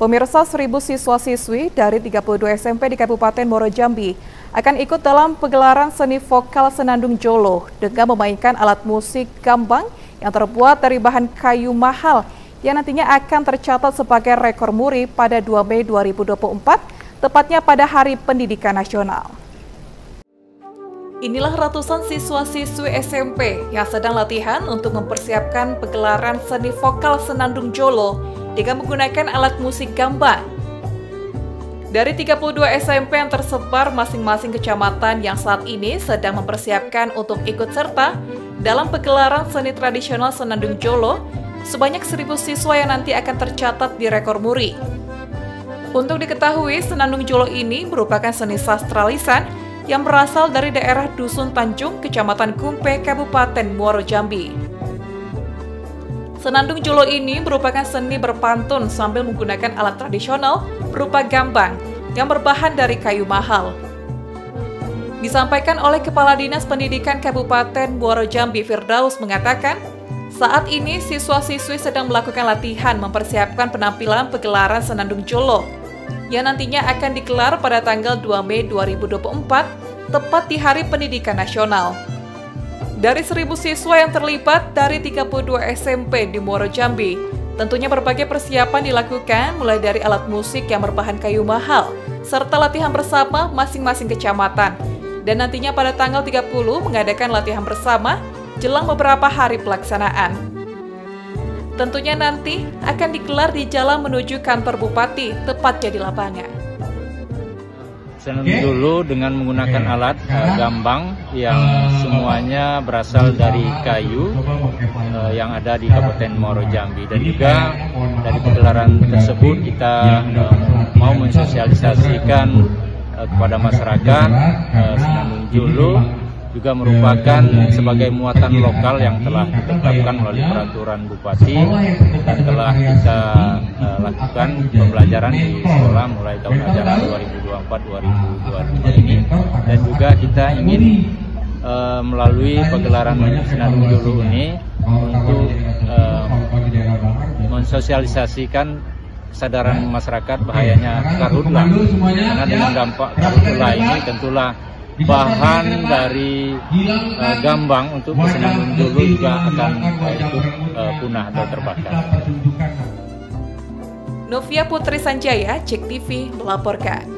Pemirsa 1000 siswa-siswi dari 32 SMP di Kabupaten Muaro Jambi akan ikut dalam pegelaran seni vokal Senandung Jolo dengan memainkan alat musik gambang yang terbuat dari bahan kayu mahal yang nantinya akan tercatat sebagai rekor muri pada 2 Mei 2024, tepatnya pada Hari Pendidikan Nasional. Inilah ratusan siswa-siswi SMP yang sedang latihan untuk mempersiapkan pegelaran seni vokal Senandung Jolo dengan menggunakan alat musik gambang. Dari 32 SMP yang tersebar masing-masing kecamatan yang saat ini sedang mempersiapkan untuk ikut serta dalam pegelaran seni tradisional Senandung Jolo, sebanyak 1000 siswa yang nanti akan tercatat di rekor muri. Untuk diketahui, Senandung Jolo ini merupakan seni sastra lisan yang berasal dari daerah Dusun Tanjung, Kecamatan Kumpe, Kabupaten Muaro Jambi. Senandung Jolo ini merupakan seni berpantun sambil menggunakan alat tradisional berupa gambang yang berbahan dari kayu mahal. Disampaikan oleh Kepala Dinas Pendidikan Kabupaten Muaro Jambi Firdaus mengatakan, saat ini siswa-siswi sedang melakukan latihan mempersiapkan penampilan pegelaran Senandung Jolo yang nantinya akan digelar pada tanggal 2 Mei 2024, tepat di Hari Pendidikan Nasional. Dari seribu siswa yang terlibat dari 32 SMP di Muaro Jambi, tentunya berbagai persiapan dilakukan mulai dari alat musik yang berbahan kayu mahal, serta latihan bersama masing-masing kecamatan. Dan nantinya pada tanggal 30 mengadakan latihan bersama jelang beberapa hari pelaksanaan. Tentunya nanti akan digelar di jalan menuju kantor bupati, tepatnya di lapangan. Senang dulu dengan menggunakan alat uh, gambang yang semuanya berasal dari kayu uh, yang ada di Kabupaten Muaro Jambi. Dan juga dari pegelaran tersebut kita uh, mau mensosialisasikan uh, kepada masyarakat uh, Senandung Julu juga merupakan sebagai muatan lokal yang telah ditetapkan melalui peraturan bupati dan telah kita uh, lakukan pembelajaran di sekolah mulai tahun ajaran 2024-2025 ini. dan juga kita ingin uh, melalui pegelaran Senandung Dulu ini untuk uh, mensosialisasikan kesadaran masyarakat bahayanya karhutlah karena dengan dampak karhutlah ini tentulah bahan dari uh, gambang untuk kesenangan dulu juga akan uh, ikut uh, punah atau terbakar. Novia Putri Sanjaya, Cek TV melaporkan.